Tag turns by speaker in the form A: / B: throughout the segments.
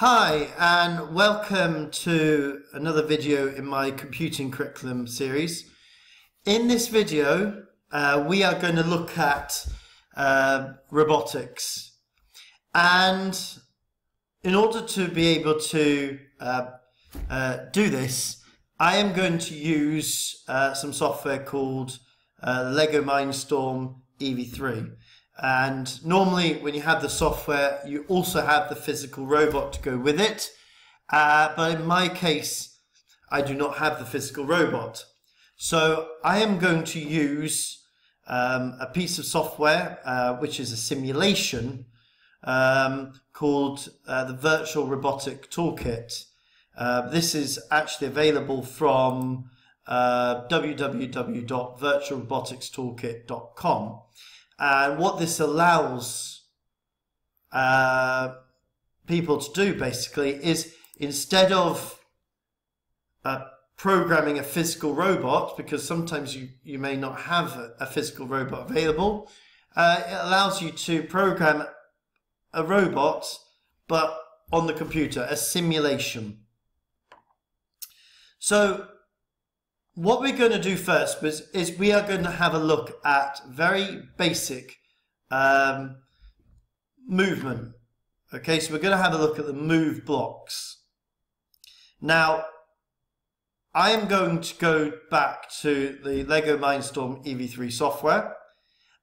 A: Hi and welcome to another video in my computing curriculum series. In this video uh, we are going to look at uh, robotics and in order to be able to uh, uh do this I am going to use uh, some software called uh, Lego Mindstorm EV3 and normally when you have the software, you also have the physical robot to go with it. Uh, but in my case, I do not have the physical robot. So I am going to use um, a piece of software, uh, which is a simulation um, called uh, the Virtual Robotic Toolkit. Uh, this is actually available from uh, www.virtualroboticstoolkit.com. And what this allows uh, people to do basically is instead of uh, programming a physical robot, because sometimes you, you may not have a, a physical robot available, uh, it allows you to program a robot but on the computer, a simulation. So what we're going to do first is we are going to have a look at very basic um, movement. Okay, so we're going to have a look at the move blocks. Now, I am going to go back to the LEGO Mindstorm EV3 software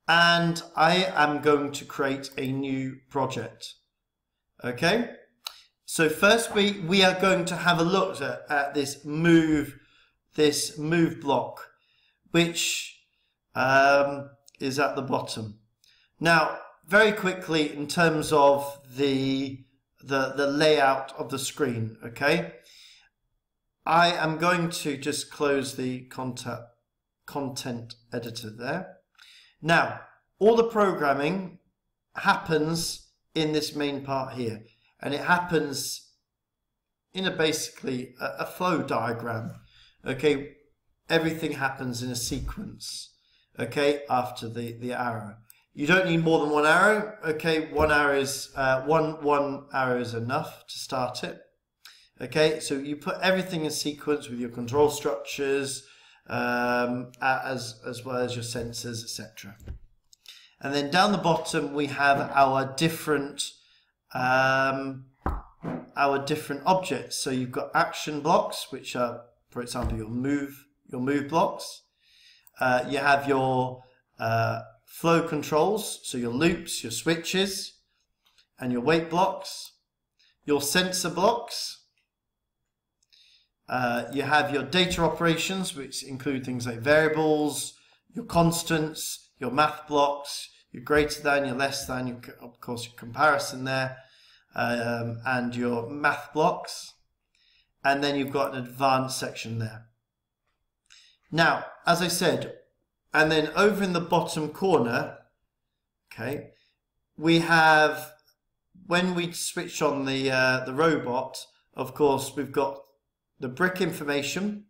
A: and I am going to create a new project. Okay, so first we, we are going to have a look at, at this move this move block, which um, is at the bottom. Now, very quickly in terms of the, the, the layout of the screen, okay? I am going to just close the content, content editor there. Now, all the programming happens in this main part here, and it happens in a basically a, a flow diagram okay, everything happens in a sequence, okay, after the, the arrow. You don't need more than one arrow, okay, one arrow is, uh, one, one arrow is enough to start it. Okay, so you put everything in sequence with your control structures, um, as, as well as your sensors, etc. And then down the bottom, we have our different um, our different objects. So you've got action blocks, which are for example, your move, your move blocks. Uh, you have your uh, flow controls, so your loops, your switches, and your wait blocks, your sensor blocks. Uh, you have your data operations, which include things like variables, your constants, your math blocks, your greater than, your less than, your, of course, your comparison there, um, and your math blocks and then you've got an advanced section there. Now, as I said, and then over in the bottom corner, okay, we have, when we switch on the, uh, the robot, of course, we've got the brick information.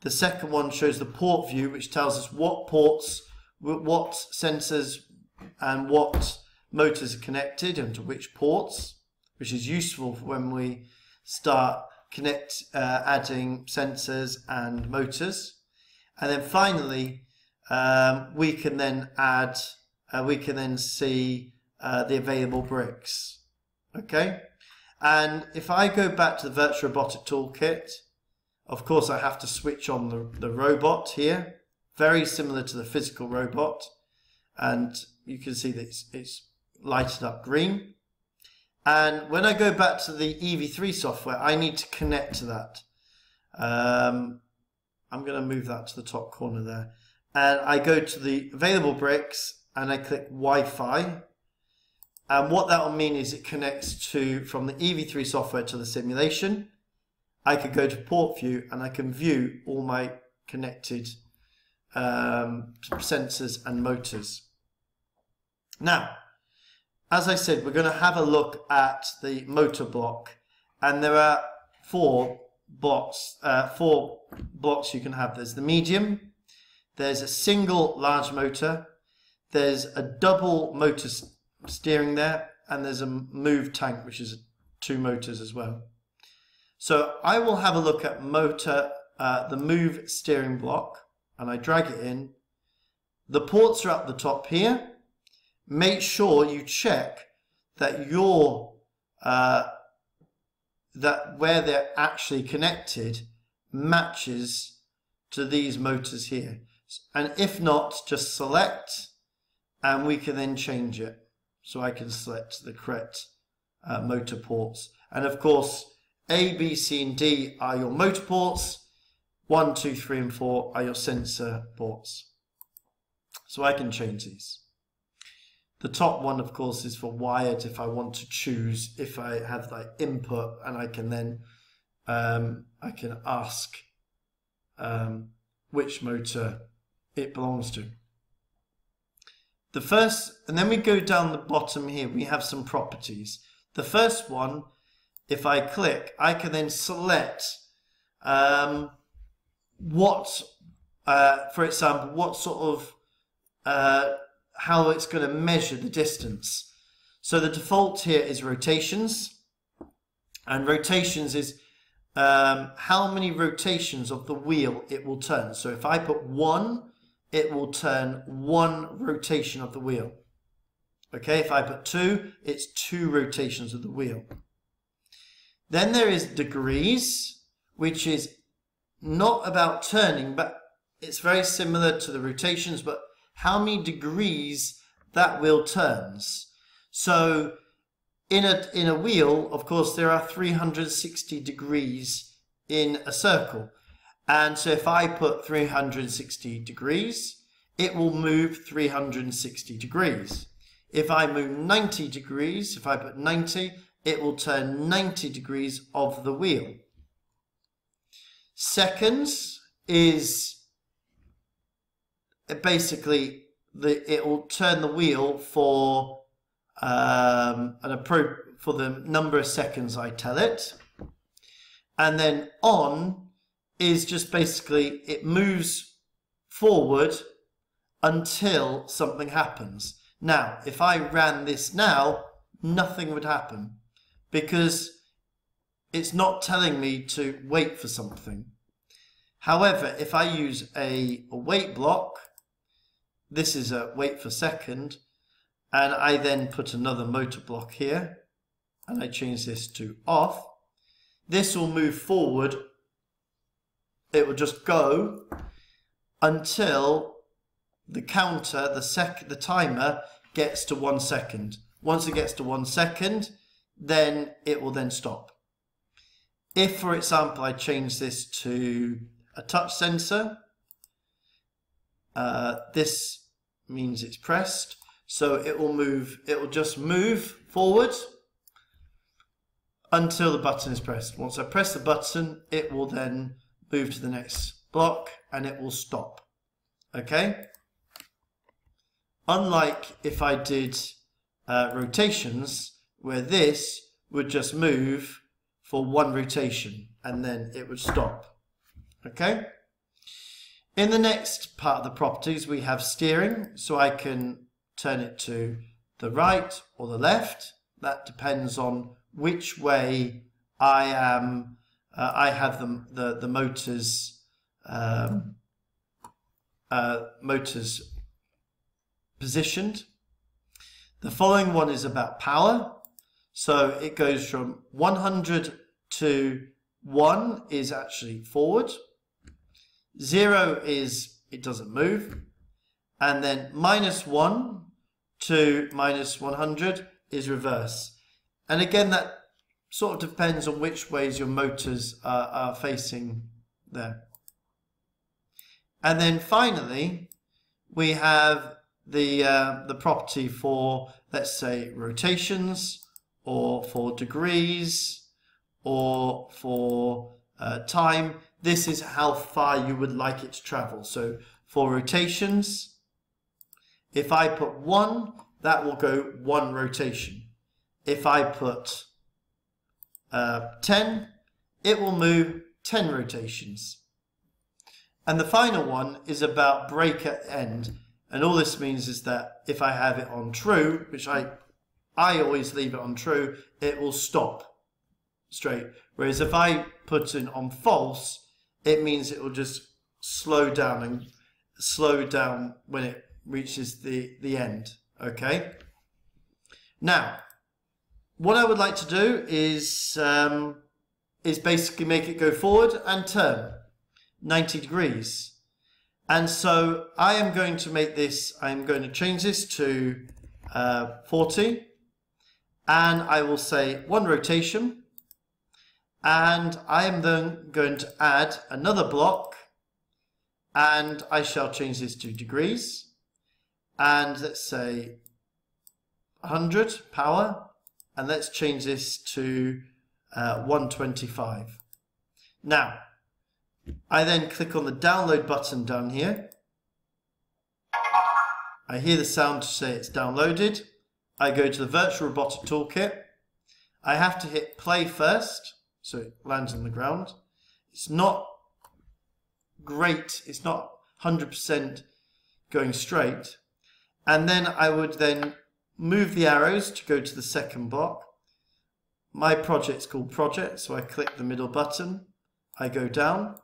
A: The second one shows the port view, which tells us what ports, what sensors and what motors are connected and to which ports, which is useful when we start connect uh, adding sensors and motors. And then finally, um, we can then add, uh, we can then see uh, the available bricks. Okay. And if I go back to the Virtual Robotic Toolkit, of course I have to switch on the, the robot here, very similar to the physical robot. And you can see that it's, it's lighted up green. And when I go back to the EV3 software, I need to connect to that. Um, I'm going to move that to the top corner there. And I go to the available bricks and I click Wi-Fi. And what that will mean is it connects to from the EV3 software to the simulation. I could go to port view and I can view all my connected um, sensors and motors. Now, as I said, we're going to have a look at the motor block, and there are four blocks. Uh, four blocks you can have. There's the medium. There's a single large motor. There's a double motor steering there, and there's a move tank, which is two motors as well. So I will have a look at motor, uh, the move steering block, and I drag it in. The ports are up the top here. Make sure you check that your uh, that where they're actually connected matches to these motors here. And if not, just select and we can then change it. So I can select the correct uh, motor ports. And of course, A, B, C, and D are your motor ports. One, two, three, and four are your sensor ports. So I can change these. The top one, of course, is for wired if I want to choose, if I have like input and I can then, um, I can ask um, which motor it belongs to. The first, and then we go down the bottom here, we have some properties. The first one, if I click, I can then select um, what, uh, for example, what sort of uh, how it's going to measure the distance. So the default here is rotations. And rotations is um, how many rotations of the wheel it will turn. So if I put one, it will turn one rotation of the wheel. Okay, if I put two, it's two rotations of the wheel. Then there is degrees, which is not about turning, but it's very similar to the rotations, but how many degrees that wheel turns. So in a, in a wheel, of course, there are 360 degrees in a circle. And so if I put 360 degrees, it will move 360 degrees. If I move 90 degrees, if I put 90, it will turn 90 degrees of the wheel. Seconds is basically the it will turn the wheel for um, an appro for the number of seconds I tell it, and then on is just basically it moves forward until something happens. Now, if I ran this now, nothing would happen because it's not telling me to wait for something. However, if I use a, a wait block, this is a wait for second. And I then put another motor block here. And I change this to off. This will move forward. It will just go until the counter, the sec, the timer gets to one second. Once it gets to one second, then it will then stop. If, for example, I change this to a touch sensor, uh, this means it's pressed. So it will move, it will just move forward until the button is pressed. Once I press the button, it will then move to the next block and it will stop. Okay? Unlike if I did uh, rotations, where this would just move for one rotation and then it would stop. Okay? In the next part of the properties, we have steering. So I can turn it to the right or the left. That depends on which way I am. Uh, I have the, the, the motors, um, uh, motors positioned. The following one is about power. So it goes from 100 to 1 is actually forward. Zero is it doesn't move. And then minus one to minus 100 is reverse. And again, that sort of depends on which ways your motors are, are facing there. And then finally, we have the, uh, the property for, let's say, rotations or for degrees or for uh, time this is how far you would like it to travel. So for rotations, if I put one, that will go one rotation. If I put uh, 10, it will move 10 rotations. And the final one is about brake at end. And all this means is that if I have it on true, which I, I always leave it on true, it will stop. straight. Whereas if I put it on false, it means it will just slow down and slow down when it reaches the, the end. Okay. Now, what I would like to do is um, is basically make it go forward and turn 90 degrees. And so I am going to make this, I'm going to change this to uh, 40 and I will say one rotation and I am then going to add another block and I shall change this to degrees and let's say 100 power and let's change this to uh, 125. Now, I then click on the download button down here. I hear the sound to say it's downloaded. I go to the Virtual Robotic Toolkit. I have to hit play first, so it lands on the ground. It's not great, it's not 100% going straight. And then I would then move the arrows to go to the second block. My project's called project, so I click the middle button. I go down.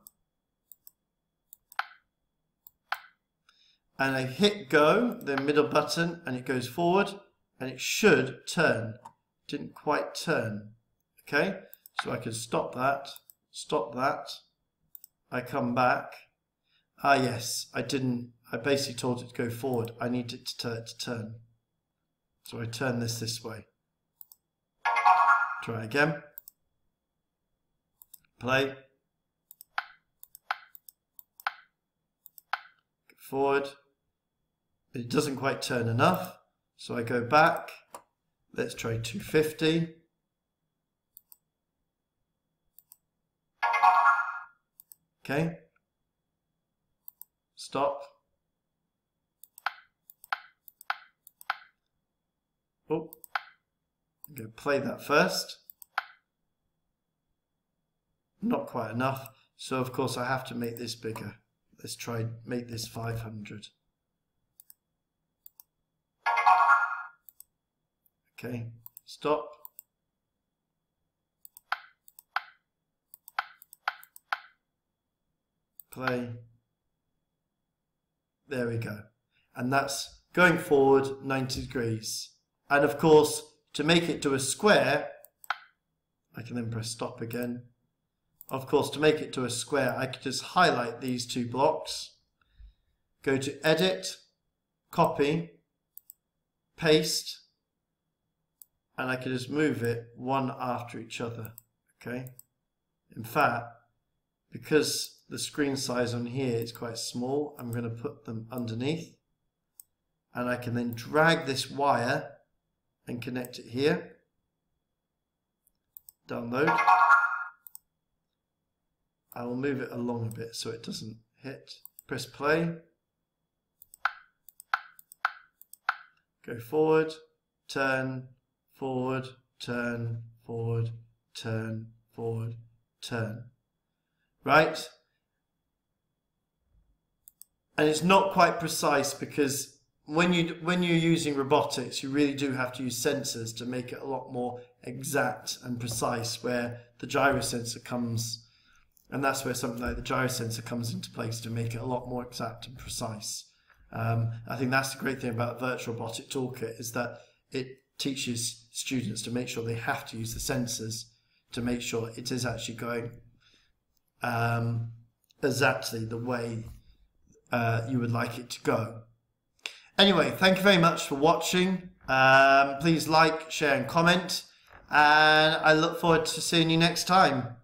A: And I hit go, the middle button, and it goes forward, and it should turn. Didn't quite turn. Okay, so I can stop that, stop that. I come back. Ah, yes, I didn't, I basically told it to go forward. I need it to, to turn. So I turn this this way. Try again. Play. Forward. It doesn't quite turn enough. So I go back. Let's try 250. Okay. Stop. Oh, go play that first. Not quite enough. So of course I have to make this bigger. Let's try make this 500. Okay, stop. Play. There we go. And that's going forward 90 degrees. And of course, to make it to a square, I can then press stop again. Of course, to make it to a square, I could just highlight these two blocks, go to edit, copy, paste, and I could just move it one after each other. Okay. In fact, because the screen size on here is quite small, I'm going to put them underneath and I can then drag this wire and connect it here. Download. I will move it along a bit so it doesn't hit. Press play. Go forward, turn, forward, turn, forward, turn, forward, turn. Right? And it's not quite precise because when you when you're using robotics, you really do have to use sensors to make it a lot more exact and precise. Where the gyro sensor comes, and that's where something like the gyro sensor comes into place to make it a lot more exact and precise. Um, I think that's the great thing about Virtual Robotic Toolkit is that it teaches students to make sure they have to use the sensors to make sure it is actually going um, exactly the way uh, you would like it to go. Anyway, thank you very much for watching. Um, please like, share and comment. And I look forward to seeing you next time.